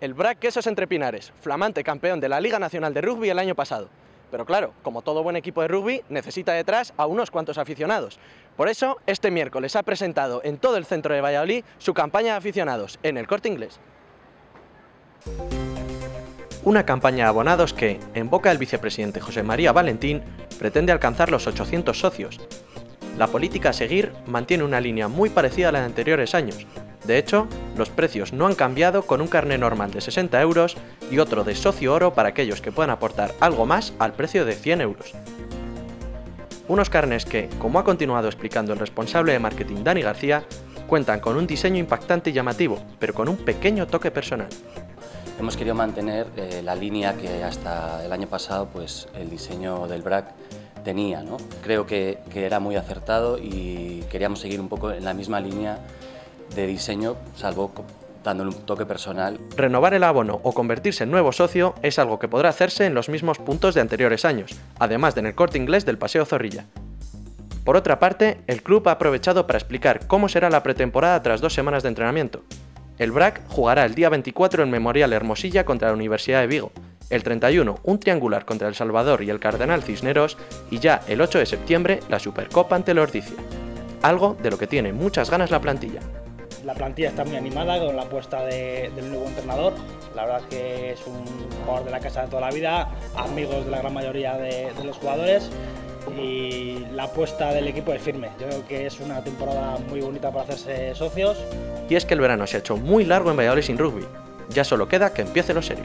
el BRAC Quesos Entre Pinares, flamante campeón de la Liga Nacional de Rugby el año pasado. Pero claro, como todo buen equipo de rugby, necesita detrás a unos cuantos aficionados. Por eso, este miércoles ha presentado en todo el centro de Valladolid su campaña de aficionados, en el Corte Inglés. Una campaña de abonados que, en boca del vicepresidente José María Valentín, pretende alcanzar los 800 socios. La política a seguir mantiene una línea muy parecida a la de anteriores años, de hecho, los precios no han cambiado con un carné normal de 60 euros y otro de socio oro para aquellos que puedan aportar algo más al precio de 100 euros. Unos carnes que, como ha continuado explicando el responsable de marketing Dani García, cuentan con un diseño impactante y llamativo, pero con un pequeño toque personal. Hemos querido mantener eh, la línea que hasta el año pasado pues, el diseño del BRAC tenía. ¿no? Creo que, que era muy acertado y queríamos seguir un poco en la misma línea de diseño, salvo dándole un toque personal. Renovar el abono o convertirse en nuevo socio es algo que podrá hacerse en los mismos puntos de anteriores años, además de en el corte inglés del Paseo Zorrilla. Por otra parte, el club ha aprovechado para explicar cómo será la pretemporada tras dos semanas de entrenamiento. El BRAC jugará el día 24 en Memorial Hermosilla contra la Universidad de Vigo, el 31 un triangular contra El Salvador y el Cardenal Cisneros y ya el 8 de septiembre la Supercopa ante el Ordicia. Algo de lo que tiene muchas ganas la plantilla la plantilla está muy animada con la apuesta del nuevo entrenador. La verdad es que es un jugador de la casa de toda la vida, amigos de la gran mayoría de, los jugadores y la apuesta del equipo es firme. Yo creo que es una temporada muy bonita para hacerse socios. Y es que el verano se ha hecho muy largo en Valladolid sin rugby. Ya solo queda que empiece lo serio.